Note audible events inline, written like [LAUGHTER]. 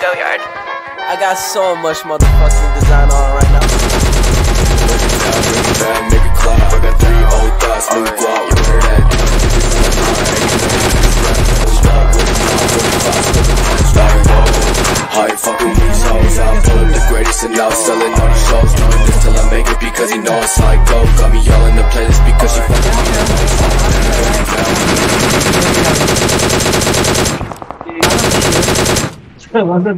go yard. I got so much motherfucking design on right now. Make it. I got three old thoughts, new guap. Where that? How you fucking with these hoes? I pull up the greatest and now selling all the shows. Doing this till I make it because he know it's how I go. Got me yelling the playlist because she fucking me. [LAUGHS] Wanda